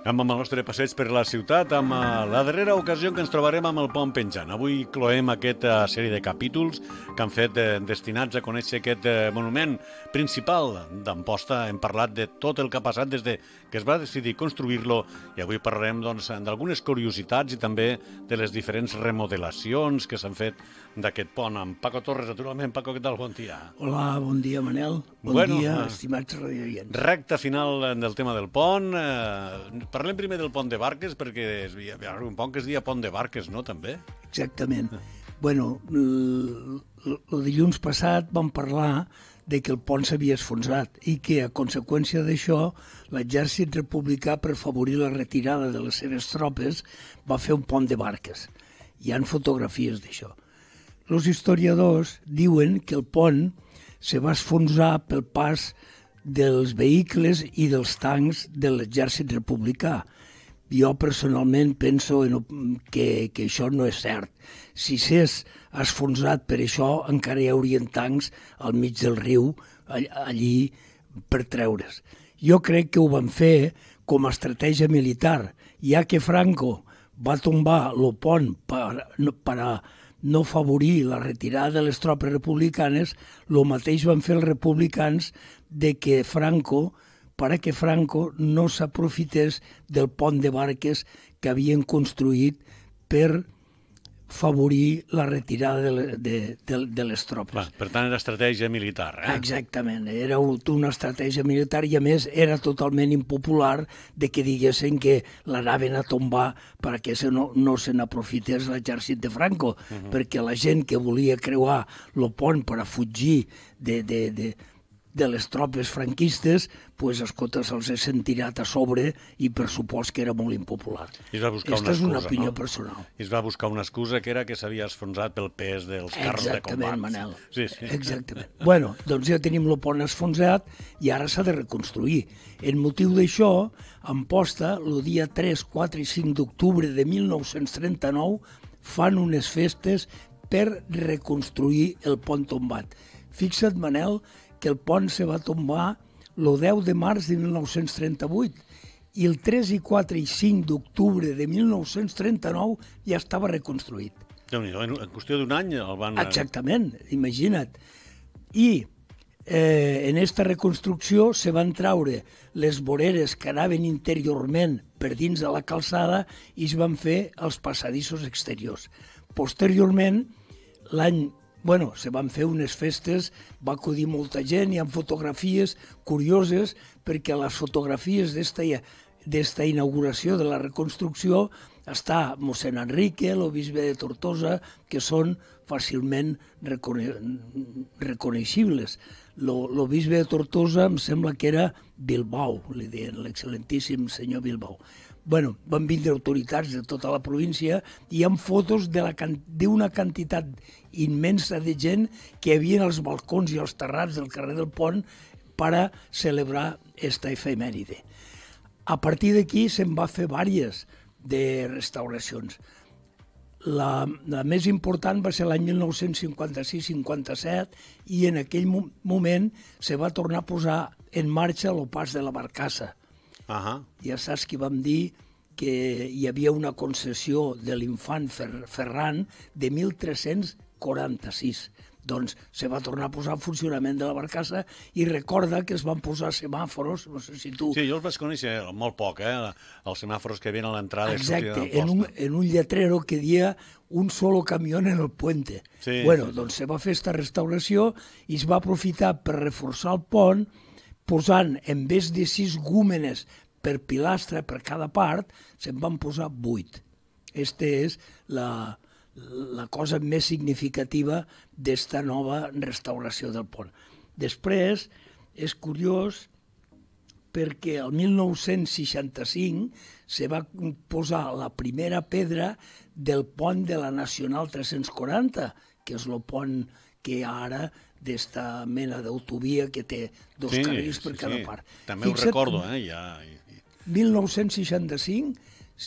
Amb el nostre passeig per la ciutat, amb eh, la darrera ocasió que ens trobarem amb el pont penjant. Avui cloem aquesta sèrie de capítols que han fet eh, destinats a conèixer aquest eh, monument principal d'Amposta. Hem parlat de tot el que ha passat des de que es va decidir construir-lo i avui parlarem doncs, d'algunes curiositats i també de les diferents remodelacions que s'han fet d'aquest pont. Amb Paco Torres, naturalment. Paco, què tal? Bon dia. Hola, bon dia, Manel. Bon Bueno, dia, estimats radioients. Recta final del tema del pont. Eh, parlem primer del pont de Barques, perquè ha un pont que es dia pont de Barques, no, també? Exactament. Bueno, el, el dilluns passat vam parlar de que el pont s'havia esfonsat i que, a conseqüència d'això, l'exèrcit republicà, per favorir la retirada de les seves tropes, va fer un pont de barques. Hi han fotografies d'això. Els historiadors diuen que el pont se va esfonsar pel pas dels vehicles i dels tancs de l'exèrcit republicà. Jo personalment penso en, que, que això no és cert. Si s'és esfonsat per això, encara hi haurien tancs al mig del riu, all- allí per treure's. Jo crec que ho van fer com a estratègia militar, ja que Franco va tombar el pont per, per no favorir la retirada de les tropes republicanes, el mateix van fer els republicans de que Franco, per a que Franco no s'aprofités del pont de barques que havien construït per favorir la retirada de, de, de, de les tropes. Clar, per tant, era estratègia militar, eh? Exactament, era un- una estratègia militar i a més era totalment impopular de que diguessin que l'anaven a tombar perquè se no, no se n'aprofités l'exèrcit de Franco, uh -huh. perquè la gent que volia creuar el pont per a fugir de, de, de, de les tropes franquistes, pues, escolta, se'ls ha tirat a sobre i per supost que era molt impopular. I es va buscar Aquesta una és una excusa, opinió no? personal. I es va buscar una excusa que era que s'havia esfonsat pel pes dels carros de combat. Exactament, Manel. Sí, sí. Exactament. bueno, doncs ja tenim el pont esfonsat i ara s'ha de reconstruir. En motiu d'això, Amposta, el dia 3, 4 i 5 d'octubre de 1939, fan unes festes per reconstruir el pont tombat. Fixa't, Manel, que el pont se va tombar el 10 de març de 1938 i el 3 i 4 i 5 d'octubre de 1939 ja estava reconstruït. déu nhi en, qüestió d'un any el van... Exactament, imagina't. I eh, en esta reconstrucció se van traure les voreres que anaven interiorment per dins de la calçada i es van fer els passadissos exteriors. Posteriorment, l'any bueno, se van fer unes festes, va acudir molta gent, hi ha fotografies curioses, perquè les fotografies d'esta inauguració de la reconstrucció està mossèn Enrique, el bisbe de Tortosa, que són fàcilment recone reconeixibles. El bisbe de Tortosa em sembla que era Bilbao, li deien, l'excel·lentíssim senyor Bilbao. Bueno, van vindre autoritats de tota la província i hi ha fotos d'una quantitat immensa de gent que hi havia als balcons i als terrats del carrer del Pont per a celebrar esta efemèride. A partir d'aquí se'n va fer vàries de restauracions. La, la més important va ser l'any 1956-57 i en aquell mo moment se va tornar a posar en marxa el pas de la Barcassa. Ahà. Ja saps que vam dir que hi havia una concessió de l'infant Fer Ferran de 1346. Doncs se va tornar a posar en funcionament de la barcassa i recorda que es van posar semàforos, no sé si tu... Sí, jo els vaig conèixer molt poc, eh? Els semàfors que havien a l'entrada i sortida Exacte, del en un, en un lletrero que dia un solo camión en el puente. Sí, bueno, sí, sí. doncs se va fer esta restauració i es va aprofitar per reforçar el pont posant, en vez de sis gúmenes per pilastra per cada part, se'n van posar vuit. Esta és la, la cosa més significativa d'esta nova restauració del pont. Després, és curiós perquè el 1965 se va posar la primera pedra del pont de la Nacional 340, que és el pont que ara d'esta mena d'autovia que té dos Sí, carrils per sí, cada sí. part. També ho recordo, eh? Ja... 1965,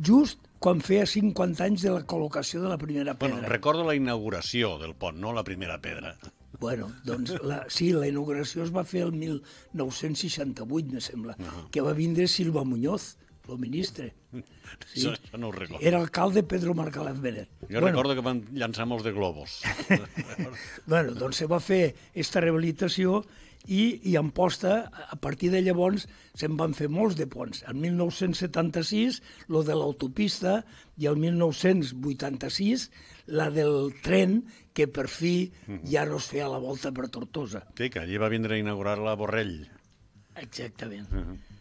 just quan feia 50 anys de la col·locació de la primera pedra. Bueno, recordo la inauguració del pont, no la primera pedra. Bueno, doncs la, sí, la inauguració es va fer el 1968, me sembla, uh -huh. que va vindre Silva Muñoz el ministre. Sí. Això, això no ho recordo. Era alcalde Pedro Margalef Benet. Jo bueno, recordo que van llançar molts de globus. bueno, doncs se va fer aquesta rehabilitació i, i en posta, a partir de llavors, se'n van fer molts de ponts. En 1976, lo de l'autopista, i el 1986, la del tren, que per fi ja no es feia la volta per Tortosa. Sí, que allí va vindre a inaugurar la Borrell. Exactament. Uh -huh.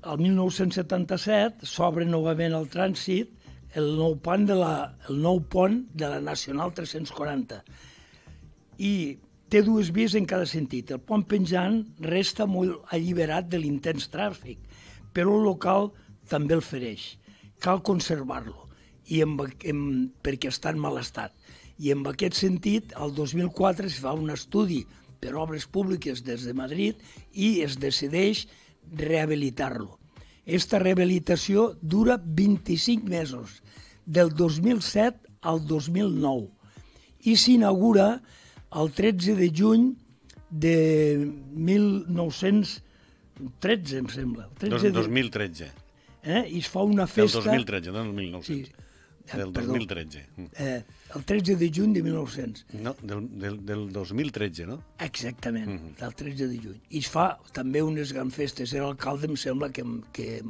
El 1977 s'obre novament el trànsit el nou pont de la, el nou pont de la Nacional 340 i té dues vies en cada sentit. El pont penjant resta molt alliberat de l'intens tràfic, però el local també el fereix. Cal conservar-lo i en, en, perquè està en mal estat. I en aquest sentit, el 2004 es fa un estudi per obres públiques des de Madrid i es decideix rehabilitar-lo. Esta rehabilitació dura 25 mesos, del 2007 al 2009, i s'inaugura el 13 de juny de 1913, em sembla. 13 de... 2013. Eh? I es fa una festa... El 2013, no el 1900. Sí, del 2013. Mm. Eh, el 13 de juny de 1900. No, del, del, del 2013, no? Exactament, mm -hmm. del 13 de juny. I es fa també unes grans festes. Era alcalde, em sembla, que, que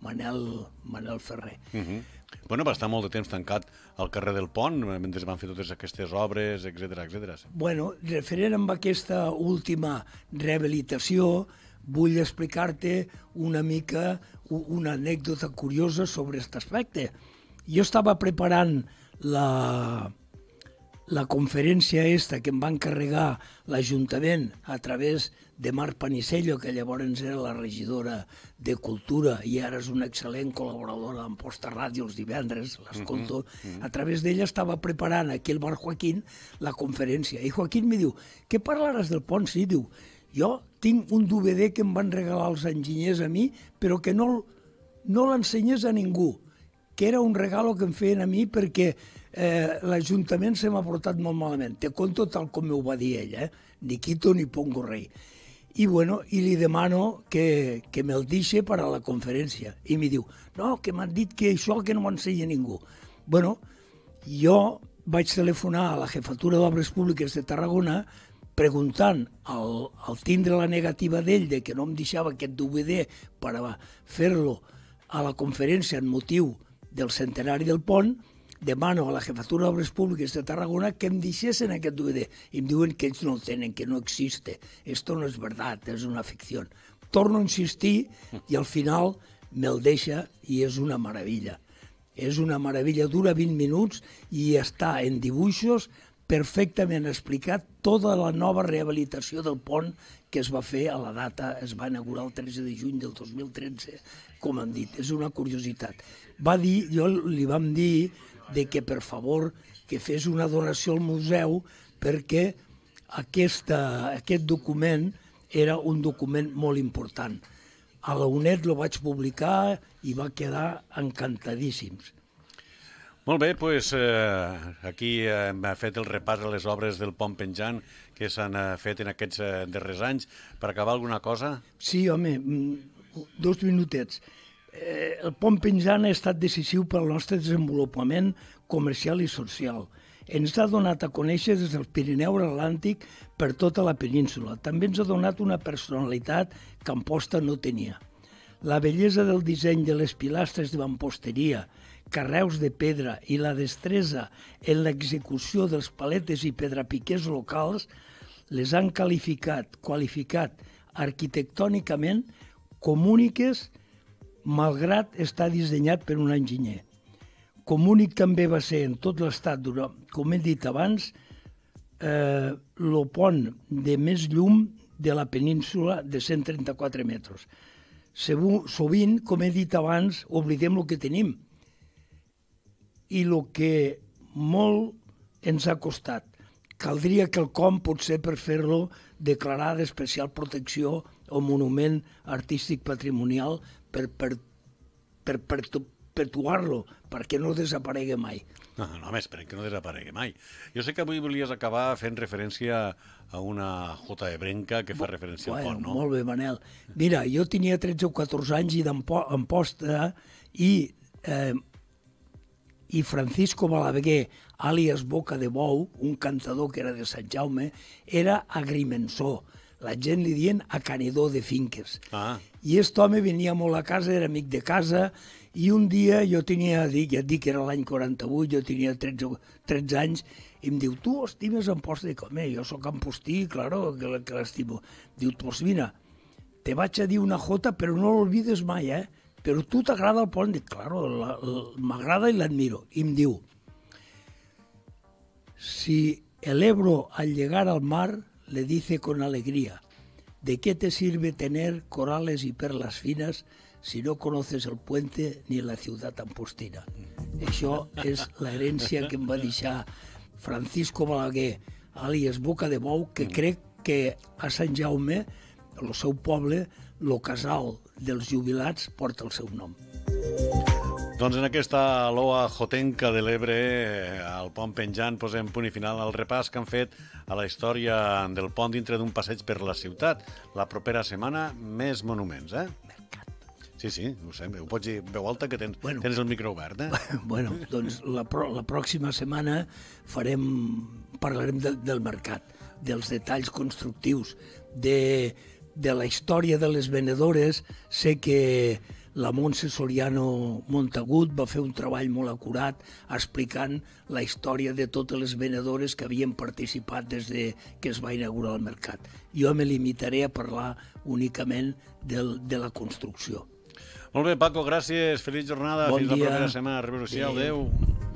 Manel, Manel Ferrer. Mm -hmm. Bueno, va estar molt de temps tancat al carrer del Pont, mentre van fer totes aquestes obres, etc etc. Bueno, referent amb aquesta última rehabilitació, vull explicar-te una mica una anècdota curiosa sobre aquest aspecte. Jo estava preparant la, la conferència esta que em va encarregar l'Ajuntament a través de Mar Panicello, que llavors era la regidora de Cultura i ara és una excel·lent col·laboradora en Posta Ràdio els divendres, l'escolto. Uh -huh, uh -huh. A través d'ella estava preparant aquí el bar Joaquín la conferència. I Joaquín me diu, què parlaràs del pont? Sí, diu, jo tinc un DVD que em van regalar els enginyers a mi, però que no, no l'ensenyes a ningú que era un regalo que em feien a mi perquè eh, l'Ajuntament se m'ha portat molt malament. Te conto tal com m'ho va dir ell, eh? ni quito ni pongo rei. I, bueno, i li demano que, que me'l deixi per a la conferència. I mi diu, no, que m'han dit que això que no m'ensenya ningú. bueno, jo vaig telefonar a la Jefatura d'Obres Públiques de Tarragona preguntant al, al tindre la negativa d'ell de que no em deixava aquest DVD per fer-lo a la conferència en motiu del centenari del pont, demano a la Jefatura d'Obres Públiques de Tarragona que em deixessin aquest DVD. I em diuen que ells no el tenen, que no existe. Esto no és veritat, és una ficció. Torno a insistir i al final me'l deixa i és una meravella. És una meravella, dura 20 minuts i està en dibuixos perfectament explicat tota la nova rehabilitació del pont que es va fer a la data, es va inaugurar el 13 de juny del 2013, com han dit, és una curiositat. Va dir, jo li vam dir de que per favor que fes una donació al museu perquè aquesta, aquest document era un document molt important. A la UNED lo vaig publicar i va quedar encantadíssims. Molt bé, doncs eh, aquí hem fet el repàs a les obres del pont penjant que s'han eh, fet en aquests eh, darrers anys. Per acabar, alguna cosa? Sí, home, mm, dos minutets. Eh, el pont penjant ha estat decisiu pel nostre desenvolupament comercial i social. Ens ha donat a conèixer des del Pirineu Atlàntic per tota la península. També ens ha donat una personalitat que Amposta no tenia. La bellesa del disseny de les pilastres de mamposteria, carreus de pedra i la destresa en l'execució dels paletes i pedrapiquers locals les han qualificat, qualificat arquitectònicament com úniques malgrat estar dissenyat per un enginyer. Com únic també va ser en tot l'estat, com he dit abans, eh, pont de més llum de la península de 134 metres. Sovint, com he dit abans, oblidem el que tenim, i el que molt ens ha costat. Caldria que el com potser per fer-lo declarar d'especial protecció o monument artístic patrimonial per, per, per, per, perpetuar-lo perquè no desaparegui mai. No, no, home, esperem que no desaparegui mai. Jo sé que avui volies acabar fent referència a una J. Brenca que fa referència bueno, al pont, no? Molt bé, Manel. Mira, jo tenia 13 o 14 anys i d'Amposta i, eh, i Francisco Balaguer, àlies Boca de Bou, un cantador que era de Sant Jaume, era agrimensor. La gent li dient acanedor de finques. Ah. I aquest home venia molt a casa, era amic de casa, i un dia jo tenia, dic, ja et dic que era l'any 48, jo tenia 13, 13 anys, i em diu, tu estimes Amposta? Dic, home, jo sóc ampostí, claro, que, que l'estimo. Diu, pues mira, te vaig a dir una jota, però no l'olvides mai, eh? Però tu t'agrada el pont? Dic, claro, la- la- m'agrada i l'admiro. I em diu, si el Ebro al llegar al mar le dice con alegría, ¿de qué te sirve tener corales y perlas finas si no conoces el puente ni la ciutat ampostina? Això és l'herència que em va deixar Francisco Balaguer, àlies Boca de Bou, que crec que a Sant Jaume, el seu poble, el casal dels jubilats porta el seu nom. Doncs en aquesta loa jotenca de l'Ebre, al pont penjant, posem punt i final al repàs que han fet a la història del pont dintre d'un passeig per la ciutat. La propera setmana, més monuments, eh? Sí, sí, ho sé, ho pots dir veu alta que tens, Bueno. tens el micro obert, eh? Bueno, doncs la, pro, la pròxima setmana farem, parlarem de, del mercat, dels detalls constructius, de, de la història de les venedores. Sé que la Montse Soriano Montagut va fer un treball molt acurat explicant la història de totes les venedores que havien participat des de que es va inaugurar el mercat. Jo me limitaré a parlar únicament del, de la construcció. Molt bé, Paco, gràcies, feliç jornada, Bon fins la dia. propera setmana, revolució, Adéu. adeu.